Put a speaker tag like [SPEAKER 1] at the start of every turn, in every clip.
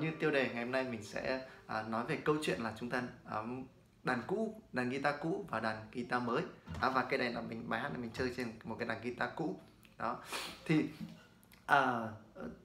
[SPEAKER 1] như tiêu đề ngày hôm nay mình sẽ à, nói về câu chuyện là chúng ta à, đàn cũ, đàn guitar cũ và đàn guitar mới. À, Và cái này là mình bài hát này mình chơi trên một cái đàn guitar cũ. Đó, thì à,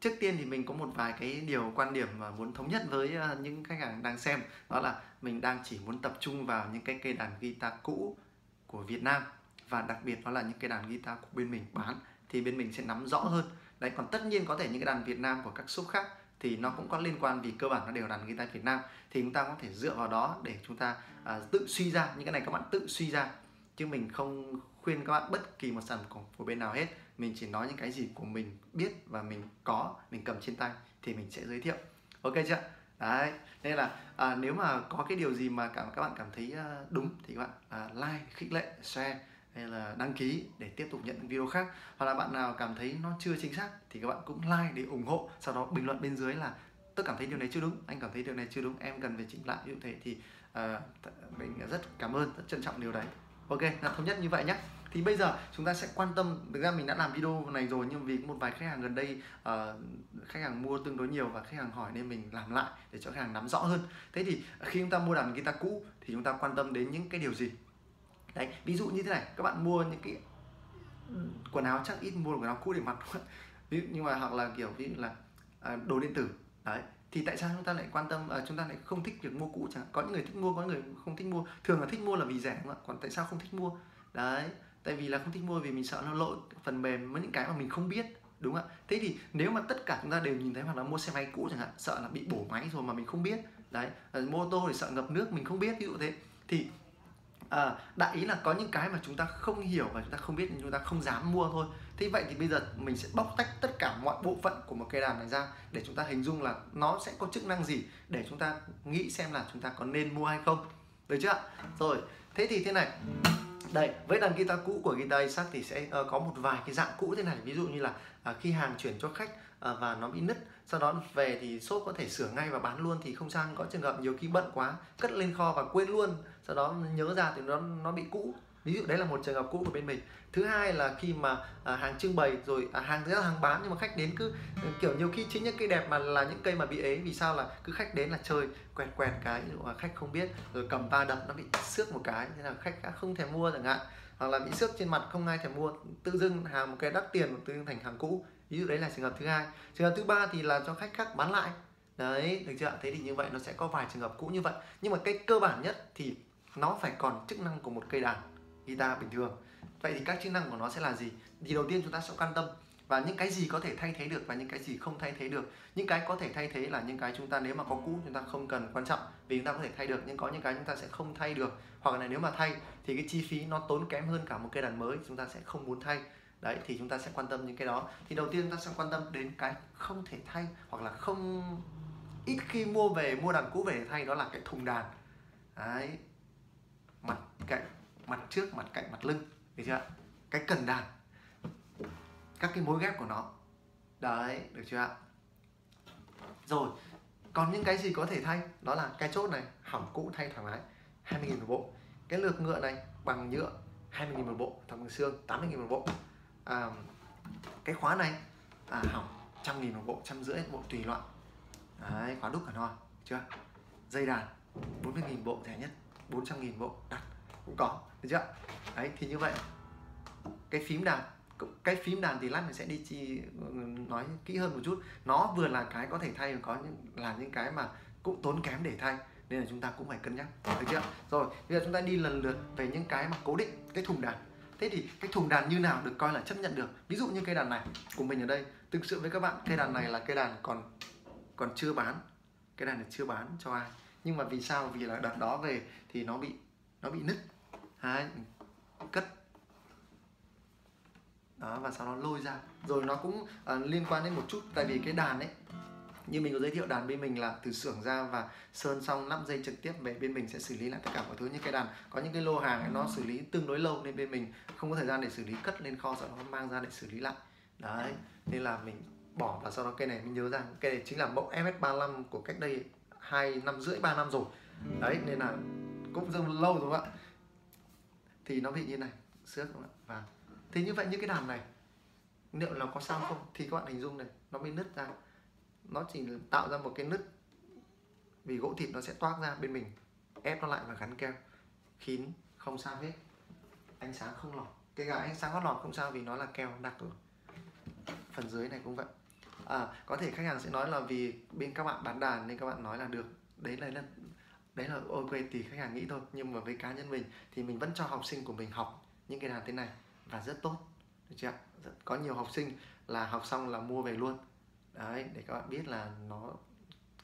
[SPEAKER 1] trước tiên thì mình có một vài cái điều quan điểm mà muốn thống nhất với à, những khách hàng đang xem. Đó là mình đang chỉ muốn tập trung vào những cái cây đàn guitar cũ của Việt Nam Và đặc biệt đó là những cái đàn guitar của bên mình bán thì bên mình sẽ nắm rõ hơn. Đấy còn tất nhiên có thể những cái đàn Việt Nam của các shop khác thì nó cũng có liên quan vì cơ bản nó đều là đàn guitar Việt Nam. Thì chúng ta có thể dựa vào đó để chúng ta à, tự suy ra những cái này các bạn tự suy ra. Chứ mình không khuyên các bạn bất kỳ một sản phẩm của bên nào hết. Mình chỉ nói những cái gì của mình biết và mình có mình cầm trên tay thì mình sẽ giới thiệu. Ok chưa đấy nên là à, nếu mà có cái điều gì mà cảm các bạn cảm thấy à, đúng thì các bạn à, like khích lệ share hay là đăng ký để tiếp tục nhận những video khác. Hoặc là bạn nào cảm thấy nó chưa chính xác thì các bạn cũng like để ủng hộ. Sau đó bình luận bên dưới là tôi cảm thấy điều này chưa đúng anh cảm thấy điều này chưa đúng em cần phải chỉnh lại. Như thế thì uh, mình rất cảm ơn rất trân trọng điều đấy. Ok là thống nhất như vậy nhé thì bây giờ chúng ta sẽ quan tâm thực ra mình đã làm video này rồi nhưng vì một vài khách hàng gần đây uh, khách hàng mua tương đối nhiều và khách hàng hỏi nên mình làm lại để cho khách hàng nắm rõ hơn. Thế thì khi chúng ta mua đàn guitar cũ thì chúng ta quan tâm đến những cái điều gì? Đấy ví dụ như thế này các bạn mua những cái quần áo chắc ít mua quần áo cũ để mặc ví dụ nhưng mà hoặc là kiểu ví dụ là à, đồ điện tử. Đấy thì tại sao chúng ta lại quan tâm à, chúng ta lại không thích việc mua cũ chẳng có những người thích mua có những người không thích mua. Thường là thích mua là vì rẻ đúng không ạ? Còn tại sao không thích mua? Đấy tại vì là không thích mua vì mình sợ nó lỗi phần mềm với những cái mà mình không biết đúng không ạ? Thế thì nếu mà tất cả chúng ta đều nhìn thấy hoặc là mua xe máy cũ chẳng hạn sợ là bị bổ máy rồi mà mình không biết. Đấy ờ, mô tô thì sợ ngập nước mình không biết ví dụ thế. Thì à, đại ý là có những cái mà chúng ta không hiểu và chúng ta không biết nên chúng ta không dám mua thôi. Thế vậy thì bây giờ mình sẽ bóc tách tất cả mọi bộ phận của một cây đàn này ra để chúng ta hình dung là nó sẽ có chức năng gì để chúng ta nghĩ xem là chúng ta có nên mua hay không. Được chưa? Rồi thế thì thế này. Đây với đàn guitar cũ của guitar Isaac thì sẽ uh, có một vài cái dạng cũ thế này. Ví dụ như là uh, khi hàng chuyển cho khách uh, và nó bị nứt sau đó về thì shop có thể sửa ngay và bán luôn thì không sang có trường hợp nhiều khi bận quá cất lên kho và quên luôn sau đó nhớ ra thì nó nó bị cũ. Ví dụ đấy là một trường hợp cũ của bên mình. Thứ hai là khi mà à, hàng trưng bày rồi à, hàng rất là hàng bán nhưng mà khách đến cứ kiểu nhiều khi chính những cây đẹp mà là những cây mà bị ế vì sao là cứ khách đến là chơi quẹt quẹt cái ví dụ là khách không biết rồi cầm ba đập nó bị xước một cái thế là khách đã không thèm mua chẳng hạn. Hoặc là bị xước trên mặt không ai thèm mua tự dưng hàng một cái đắt tiền tự dưng thành hàng cũ. Ví dụ đấy là trường hợp thứ hai. Trường hợp thứ ba thì là cho khách khác bán lại. Đấy được chưa thế thì như vậy nó sẽ có vài trường hợp cũ như vậy. Nhưng mà cái cơ bản nhất thì nó phải còn chức năng của một cây đàn, guitar bình thường. Vậy thì các chức năng của nó sẽ là gì? Thì đầu tiên chúng ta sẽ quan tâm và những cái gì có thể thay thế được và những cái gì không thay thế được. Những cái có thể thay thế là những cái chúng ta nếu mà có cũ chúng ta không cần quan trọng vì chúng ta có thể thay được, nhưng có những cái chúng ta sẽ không thay được. Hoặc là nếu mà thay thì cái chi phí nó tốn kém hơn cả một cây đàn mới, chúng ta sẽ không muốn thay. Đấy, thì chúng ta sẽ quan tâm những cái đó. Thì đầu tiên chúng ta sẽ quan tâm đến cái không thể thay hoặc là không, ít khi mua về, mua đàn cũ về để thay đó là cái thùng đàn. Đấy mặt cạnh mặt trước mặt cạnh mặt lưng được chưa cái cần đàn các cái mối ghép của nó. Đấy được chưa ạ? Rồi còn những cái gì có thể thay? Đó là cái chốt này hỏng cũ thay thoải mái 20.000 một bộ. Cái lược ngựa này bằng nhựa 20.000 một bộ thằng bằng xương 80.000 một bộ. À, cái khóa này à, hỏng trăm nghìn một bộ trăm rưỡi một bộ tùy loại. Đấy khóa đúc cả nồi chưa dây đàn 40.000 bộ rẻ nhất. 400.000 bộ đặt, cũng có, được chưa? Đấy, thì như vậy. Cái phím đàn cái phím đàn thì lát mình sẽ đi chi, nói kỹ hơn một chút. Nó vừa là cái có thể thay, có những, là những cái mà cũng tốn kém để thay, nên là chúng ta cũng phải cân nhắc, được chưa? Rồi, bây giờ chúng ta đi lần lượt về những cái mà cố định, cái thùng đàn. Thế thì cái thùng đàn như nào được coi là chấp nhận được? Ví dụ như cây đàn này, của mình ở đây, thực sự với các bạn cây đàn này là cây đàn còn còn chưa bán. Cây đàn này chưa bán cho ai nhưng mà vì sao? Vì là đặt đó về thì nó bị nó bị nứt. Đấy, cất. Đó và sau đó lôi ra. Rồi nó cũng uh, liên quan đến một chút tại vì cái đàn ấy như mình có giới thiệu đàn bên mình là từ xưởng ra và sơn xong lắp dây trực tiếp về bên mình sẽ xử lý lại tất cả mọi thứ. Như cái đàn có những cái lô hàng ấy, nó xử lý tương đối lâu nên bên mình không có thời gian để xử lý cất lên kho sau đó mang ra để xử lý lại. Đấy nên là mình bỏ và sau đó cây này. Mình nhớ rằng cây này chính là mẫu FS35 của cách đây hai năm rưỡi, ba năm rồi. Đấy, nên là cũng rất lâu rồi ạ. Thì nó bị như này, xước các bạn và thế như vậy những cái đàn này, liệu là có sao không? Thì các bạn hình dung này, nó bị nứt ra. Nó chỉ tạo ra một cái nứt vì gỗ thịt nó sẽ toát ra bên mình, ép nó lại và gắn keo, kín, không sao hết. Ánh sáng không lọt. Cái gà ánh sáng có lọt không sao vì nó là keo đặc rồi. Phần dưới này cũng vậy à, có thể khách hàng sẽ nói là vì bên các bạn bán đàn nên các bạn nói là được. Đấy là đấy là ok thì khách hàng nghĩ thôi. Nhưng mà với cá nhân mình thì mình vẫn cho học sinh của mình học những cái đàn thế này và rất tốt. Được chưa có nhiều học sinh là học xong là mua về luôn. Đấy để các bạn biết là nó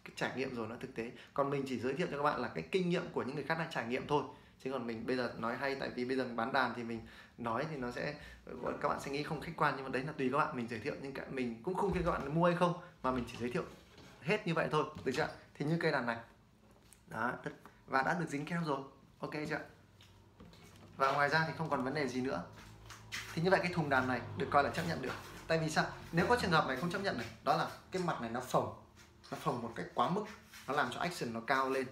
[SPEAKER 1] cái trải nghiệm rồi nó thực tế. Còn mình chỉ giới thiệu cho các bạn là cái kinh nghiệm của những người khác đang trải nghiệm thôi chứ còn mình bây giờ nói hay, tại vì bây giờ mình bán đàn thì mình nói thì nó sẽ các bạn sẽ nghĩ không khách quan, nhưng mà đấy là tùy các bạn, mình giới thiệu. Nhưng cả, mình cũng không khuyên các bạn mua hay không, mà mình chỉ giới thiệu hết như vậy thôi, được chưa thì như cây đàn này. Đó và đã được dính keo rồi. Ok chưa và ngoài ra thì không còn vấn đề gì nữa. Thì như vậy cái thùng đàn này được coi là chấp nhận được. Tại vì sao? Nếu có trường hợp này không chấp nhận này, đó là cái mặt này nó phồng. Nó phồng một cách quá mức. Nó làm cho action nó cao lên.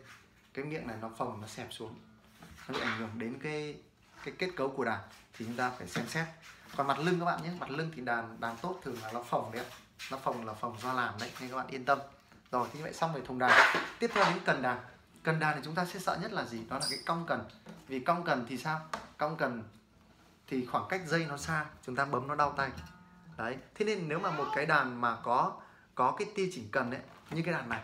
[SPEAKER 1] Cái miệng này nó phồng, nó xẹp xuống nó bị ảnh hưởng đến cái cái kết cấu của đàn, thì chúng ta phải xem xét. Còn mặt lưng các bạn nhé, mặt lưng thì đàn đàn tốt thường là nó phồng đấy nó phồng là phồng do làm đấy, nên các bạn yên tâm. Rồi thì như vậy xong về thùng đàn. Tiếp theo đến cần đàn. Cần đàn thì chúng ta sẽ sợ nhất là gì? Đó là cái cong cần. Vì cong cần thì sao? Cong cần thì khoảng cách dây nó xa, chúng ta bấm nó đau tay. Đấy, thế nên nếu mà một cái đàn mà có có cái tia chỉnh cần đấy như cái đàn này.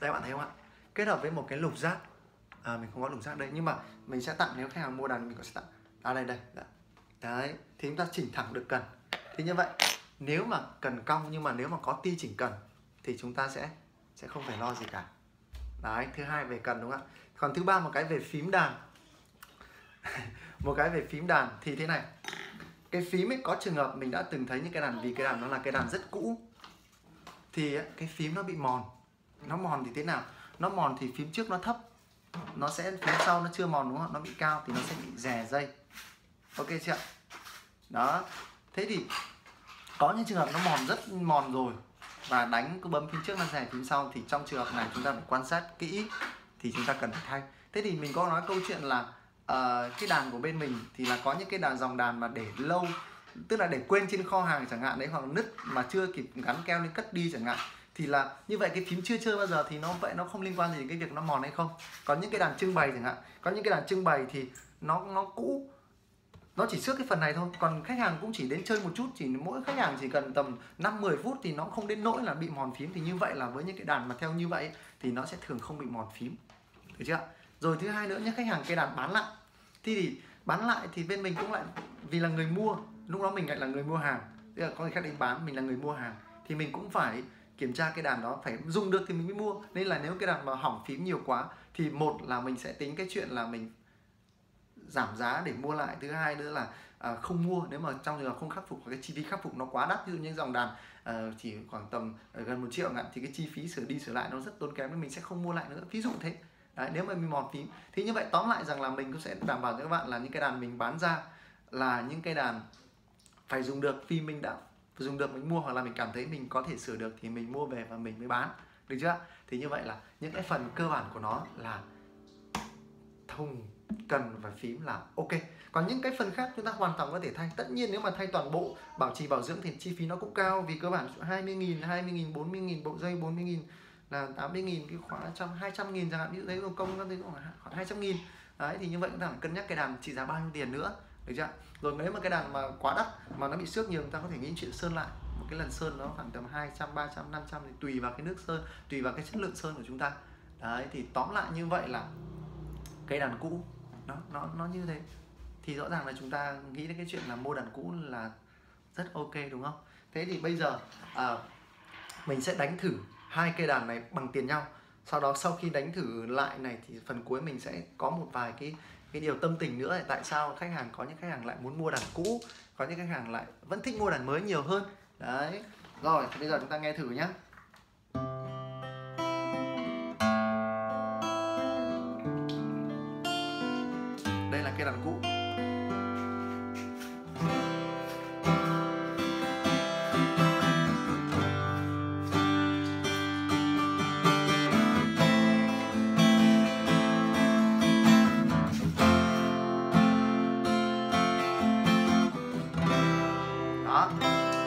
[SPEAKER 1] Đây bạn thấy không ạ? Kết hợp với một cái lục giác à, mình không có đủ giác đây. Nhưng mà mình sẽ tặng nếu khách hàng mua đàn mình có sẽ tặng. À đây đây đấy, đấy. thì chúng ta chỉnh thẳng được cần. Thì như vậy nếu mà cần cong nhưng mà nếu mà có tia chỉnh cần thì chúng ta sẽ sẽ không phải lo gì cả. Đấy thứ hai về cần đúng không ạ? Còn thứ ba một cái về phím đàn. Một cái về phím đàn thì thế này. Cái phím ấy có trường hợp mình đã từng thấy những cái đàn vì cái đàn nó là cái đàn rất cũ thì cái phím nó bị mòn. Nó mòn thì thế nào? Nó mòn thì phím trước nó thấp nó sẽ phía sau nó chưa mòn đúng không nó bị cao thì nó sẽ bị rè dây. Ok chưa đó. Thế thì có những trường hợp nó mòn rất mòn rồi và đánh cứ bấm phím trước nó rè phím sau thì trong trường hợp này chúng ta phải quan sát kỹ thì chúng ta cần phải thay. Thế thì mình có nói câu chuyện là uh, cái đàn của bên mình thì là có những cái đàn dòng đàn mà để lâu tức là để quên trên kho hàng chẳng hạn đấy hoặc nứt mà chưa kịp gắn keo nên cất đi chẳng hạn thì là như vậy cái phím chưa chơi bao giờ thì nó vậy nó không liên quan gì đến cái việc nó mòn hay không. Còn những cái đàn trưng bày chẳng hạn có những cái đàn trưng bày thì nó nó cũ nó chỉ xước cái phần này thôi. Còn khách hàng cũng chỉ đến chơi một chút chỉ mỗi khách hàng chỉ cần tầm 5 10 phút thì nó không đến nỗi là bị mòn phím. Thì như vậy là với những cái đàn mà theo như vậy thì nó sẽ thường không bị mòn phím. Được chưa rồi thứ hai nữa nhé khách hàng cái đàn bán lại. Thì, thì bán lại thì bên mình cũng lại vì là người mua lúc đó mình lại là người mua hàng. Tức là có người khác đến bán mình là người mua hàng. Thì mình cũng phải kiểm tra cái đàn đó phải dùng được thì mình mới mua. Nên là nếu cái đàn mà hỏng phím nhiều quá thì một là mình sẽ tính cái chuyện là mình giảm giá để mua lại. Thứ hai nữa là à, không mua. Nếu mà trong trường hợp không khắc phục cái chi phí khắc phục nó quá đắt ví dụ như dòng đàn à, chỉ khoảng tầm à, gần một triệu ngạn thì cái chi phí sửa đi sửa lại nó rất tốn kém nên mình sẽ không mua lại nữa. Ví dụ thế. Đấy, nếu mà mình mòn phím. Thì như vậy tóm lại rằng là mình cũng sẽ đảm bảo cho các bạn là những cái đàn mình bán ra là những cái đàn phải dùng được vì mình đã dùng được mình mua hoặc là mình cảm thấy mình có thể sửa được thì mình mua về và mình mới bán. Được chưa? Thì như vậy là những cái phần cơ bản của nó là thùng cần và phím là ok. Còn những cái phần khác chúng ta hoàn toàn có thể thay. Tất nhiên nếu mà thay toàn bộ bảo trì, bảo dưỡng thì chi phí nó cũng cao vì cơ bản 20 nghìn 20 nghìn 40 nghìn, bộ dây 40 nghìn là 80 nghìn, cái khóa 100 200 nghìn chẳng hạn. Ví dụ đấy công các thứ khoảng 200 nghìn. Đấy, thì như vậy chúng ta phải cân nhắc cái đàn trị giá bao nhiêu tiền nữa được chưa? Rồi nếu mà cái đàn mà quá đắt mà nó bị xước nhiều chúng ta có thể nghĩ chuyện sơn lại. Một cái lần sơn nó khoảng tầm 200 300 500 thì tùy vào cái nước sơn tùy vào cái chất lượng sơn của chúng ta. Đấy thì tóm lại như vậy là cây đàn cũ nó nó nó như thế. Thì rõ ràng là chúng ta nghĩ đến cái chuyện là mua đàn cũ là rất ok đúng không? Thế thì bây giờ à, mình sẽ đánh thử hai cây đàn này bằng tiền nhau. Sau đó sau khi đánh thử lại này thì phần cuối mình sẽ có một vài cái cái điều tâm tình nữa là tại sao khách hàng có những khách hàng lại muốn mua đàn cũ, có những khách hàng lại vẫn thích mua đàn mới nhiều hơn? Đấy. Rồi bây giờ chúng ta nghe thử nhé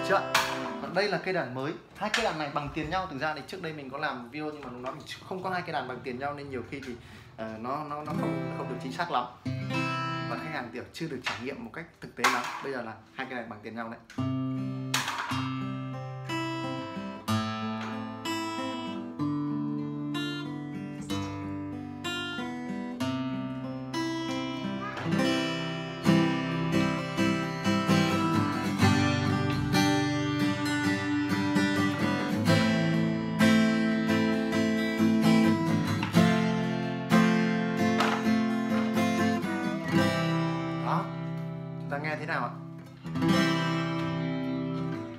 [SPEAKER 1] chưa và đây là cây đàn mới. Hai cây đàn này bằng tiền nhau. Thực ra thì trước đây mình có làm video nhưng mà nó không có hai cây đàn bằng tiền nhau nên nhiều khi thì uh, nó nó nó không không được chính xác lắm. Và khách hàng tiểu chưa được trải nghiệm một cách thực tế lắm. Bây giờ là hai cây đàn bằng tiền nhau đấy. Nghe thế nào ạ?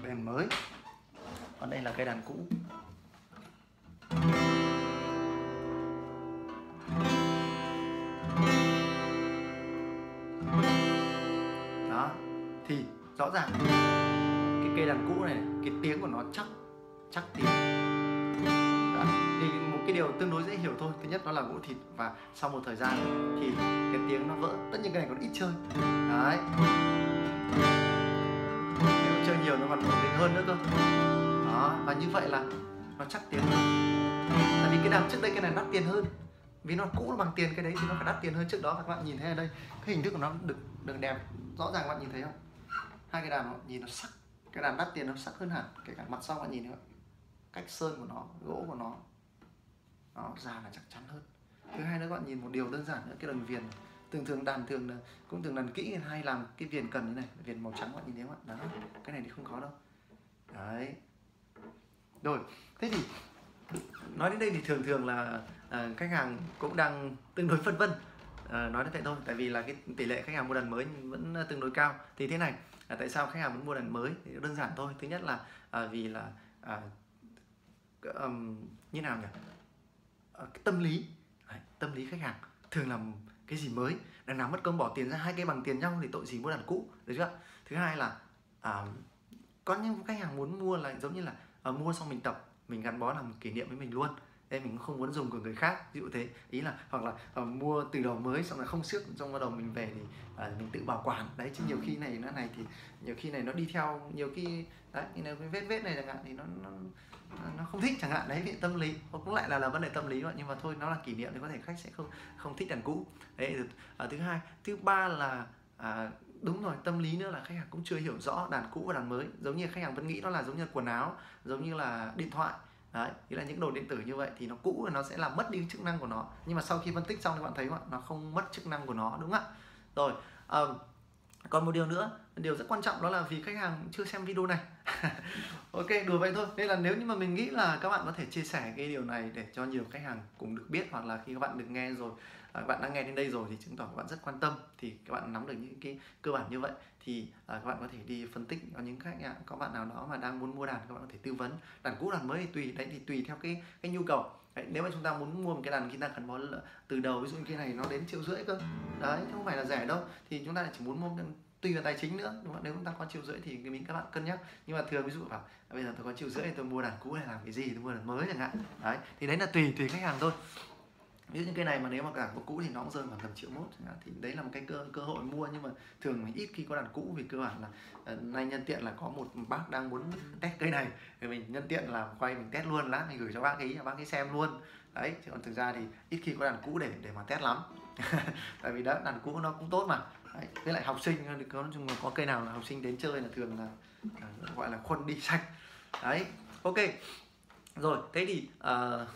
[SPEAKER 1] Đèn mới. Còn đây là cây đàn cũ. Đó, thì rõ ràng cái cây đàn cũ này, cái tiếng của nó chắc chắc tiếng điều tương đối dễ hiểu thôi. Thứ nhất nó là gỗ thịt và sau một thời gian thì cái tiếng nó vỡ. Tất nhiên cái này còn ít chơi. Đấy. Nếu chơi nhiều nó còn ổn định hơn nữa cơ. Đó, và như vậy là nó chắc tiền hơn. Tại vì cái đàn trước đây cái này đắt tiền hơn. Vì nó cũ bằng tiền cái đấy thì nó phải đắt tiền hơn trước đó. Các bạn nhìn thấy ở đây, cái hình thức của nó được được đẹp rõ ràng các bạn nhìn thấy không? Hai cái đàn nó nhìn nó sắc. Cái đàn đắt tiền nó sắc hơn hẳn. Kể cả mặt sau bạn nhìn nữa. cách sơn của nó, gỗ của nó nó ra là chắc chắn hơn. Thứ hai nữa các bạn nhìn một điều đơn giản nữa cái đường viền thường thường đàn thường là cũng thường đàn kỹ hay làm cái viền cần như này viền màu trắng các bạn nhìn thấy không ạ? Đó cái này thì không có đâu. Đấy. Rồi thế thì nói đến đây thì thường thường là à, khách hàng cũng đang tương đối phân vân. À, nói đến vậy thôi tại vì là cái tỷ lệ khách hàng mua đàn mới vẫn tương đối cao. Thì thế này à, tại sao khách hàng muốn mua đàn mới? Thì đơn giản thôi thứ nhất là à, vì là à, um, như nào nhỉ? Ờ, tâm lý. Đấy, tâm lý khách hàng thường làm cái gì mới. Đằng nào mất công bỏ tiền ra hai cây bằng tiền nhau thì tội gì mua đàn cũ được chưa? Thứ hai là à, có những khách hàng muốn mua là giống như là à, mua xong mình tập mình gắn bó làm kỷ niệm với mình luôn nên mình không muốn dùng của người khác ví dụ thế. Ý là hoặc là uh, mua từ đầu mới xong là không xước trong bắt đầu mình về thì uh, mình tự bảo quản. Đấy chứ nhiều khi này nó này thì nhiều khi này nó đi theo nhiều khi đấy như là cái vết vết này chẳng hạn thì nó, nó nó không thích chẳng hạn. Đấy vì tâm lý. Hoặc cũng lại là là vấn đề tâm lý nhưng mà thôi nó là kỷ niệm thì có thể khách sẽ không không thích đàn cũ. Đấy à, thứ hai. Thứ ba là à, đúng rồi tâm lý nữa là khách hàng cũng chưa hiểu rõ đàn cũ và đàn mới. Giống như khách hàng vẫn nghĩ nó là giống như quần áo giống như là điện thoại đấy nghĩa là những đồ điện tử như vậy thì nó cũ và nó sẽ làm mất đi chức năng của nó. Nhưng mà sau khi phân tích xong thì bạn thấy không? nó không mất chức năng của nó đúng không ạ? Rồi um, còn một điều nữa điều rất quan trọng đó là vì khách hàng chưa xem video này. Ok đùa vậy thôi. Nên là nếu như mà mình nghĩ là các bạn có thể chia sẻ cái điều này để cho nhiều khách hàng cùng được biết hoặc là khi các bạn được nghe rồi à, các bạn đã nghe đến đây rồi thì chứng tỏ các bạn rất quan tâm. Thì các bạn nắm được những cái cơ bản như vậy thì à, các bạn có thể đi phân tích có những khách ạ. Có bạn nào đó mà đang muốn mua đàn các bạn có thể tư vấn. Đàn cũ đàn mới thì tùy đấy thì tùy theo cái cái nhu cầu. Đấy, nếu mà chúng ta muốn mua một cái đàn guitar gắn bó từ đầu ví dụ như cái này nó đến triệu rưỡi cơ. Đấy chứ không phải là rẻ đâu. Thì chúng ta chỉ muốn mua tùy vào tài chính nữa đúng không? nếu chúng ta có triệu rưỡi thì mình các bạn cân nhắc. Nhưng mà thường ví dụ bảo à, bây giờ tôi có triệu rưỡi tôi mua đàn cũ hay làm cái gì? Tôi mua đàn mới chẳng hạn. Đấy thì đấy là tùy tùy khách hàng thôi ví dụ như cái này mà nếu mà cả cũ thì nó cũng rơi khoảng tầm triệu mốt thì đấy là một cái cơ cơ hội mua. Nhưng mà thường mình ít khi có đàn cũ vì cơ bản là ờ, nay nhân tiện là có một bác đang muốn test cây này. Thì mình nhân tiện là quay mình test luôn lát mình gửi cho bác ấy bác ấy xem luôn. Đấy chứ còn thực ra thì ít khi có đàn cũ để để mà test lắm. Tại vì đó đàn cũ nó cũng tốt mà. Đấy. với lại học sinh có chung có cây nào là học sinh đến chơi là thường là là gọi là khuôn đi sạch. Đấy ok. Rồi thế thì uh,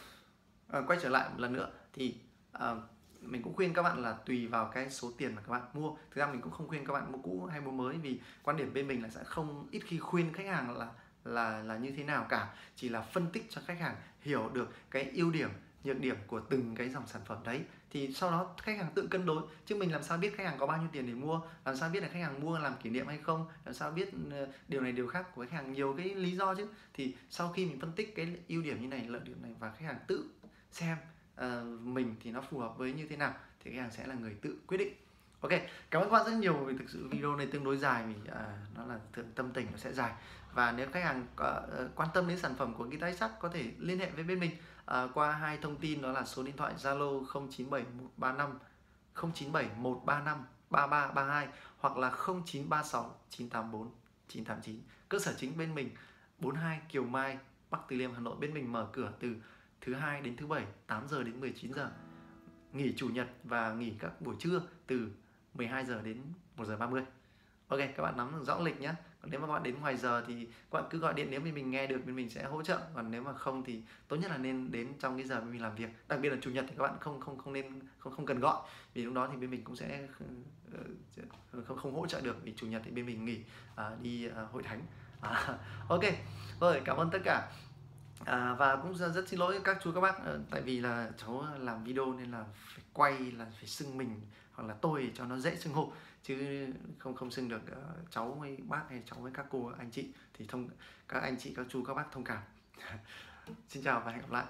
[SPEAKER 1] uh, quay trở lại một lần nữa thì uh, mình cũng khuyên các bạn là tùy vào cái số tiền mà các bạn mua. Thực ra mình cũng không khuyên các bạn mua cũ hay mua mới vì quan điểm bên mình là sẽ không ít khi khuyên khách hàng là là là như thế nào cả. Chỉ là phân tích cho khách hàng hiểu được cái ưu điểm nhược điểm của từng cái dòng sản phẩm đấy. Thì sau đó khách hàng tự cân đối. Chứ mình làm sao biết khách hàng có bao nhiêu tiền để mua? Làm sao biết là khách hàng mua làm kỷ niệm hay không? Làm sao biết ờ, điều này điều khác của khách hàng? Nhiều cái lý do chứ. Thì sau khi mình phân tích cái ưu điểm như này lợi điểm này và khách hàng tự xem uh, mình thì nó phù hợp với như thế nào thì khách hàng sẽ là người tự quyết định. Ok cảm ơn các bạn rất nhiều vì thực sự video này tương đối dài vì uh, nó là thượng tâm tình nó sẽ dài. Và nếu khách hàng uh, quan tâm đến sản phẩm của guitar sắt có thể liên hệ với bên mình uh, qua hai thông tin đó là số điện thoại Zalo 097135 097135 3332 hoặc là 0936 984 989 cơ sở chính bên mình 42 Kiều Mai Bắc Từ Liêm Hà Nội. Bên mình mở cửa từ thứ hai đến thứ bảy 8 giờ đến 19 giờ. Nghỉ chủ nhật và nghỉ các buổi trưa từ 12 giờ đến 1 giờ 30 Ok các bạn nắm rõ lịch nhé. Còn nếu mà các bạn đến ngoài giờ thì các bạn cứ gọi điện nếu như mình nghe được thì mình sẽ hỗ trợ. Còn nếu mà không thì tốt nhất là nên đến trong cái giờ mình làm việc. Đặc biệt là chủ nhật thì các bạn không không không nên không không cần gọi. Vì lúc đó thì bên mình cũng sẽ không không, không hỗ trợ được. Vì chủ nhật thì bên mình nghỉ à, đi à, hội thánh. À, ok. Rồi cảm ơn tất cả à, và cũng rất, xin lỗi các chú các bác ờ, tại vì là cháu làm video nên là phải quay là phải xưng mình hoặc là tôi cho nó dễ xưng hô chứ không không xưng được uh, cháu với bác hay cháu với các cô anh chị thì thông các anh chị các chú các bác thông cảm. Xin chào và hẹn gặp lại.